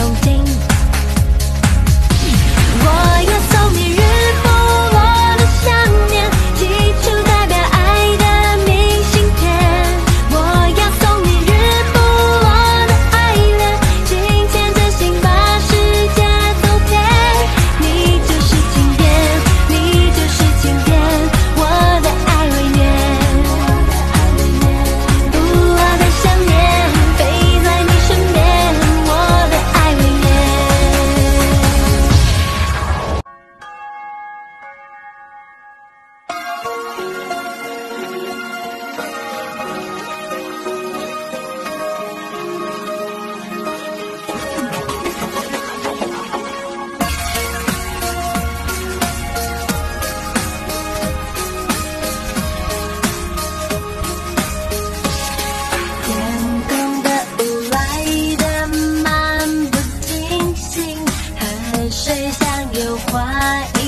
phone ding. 怀。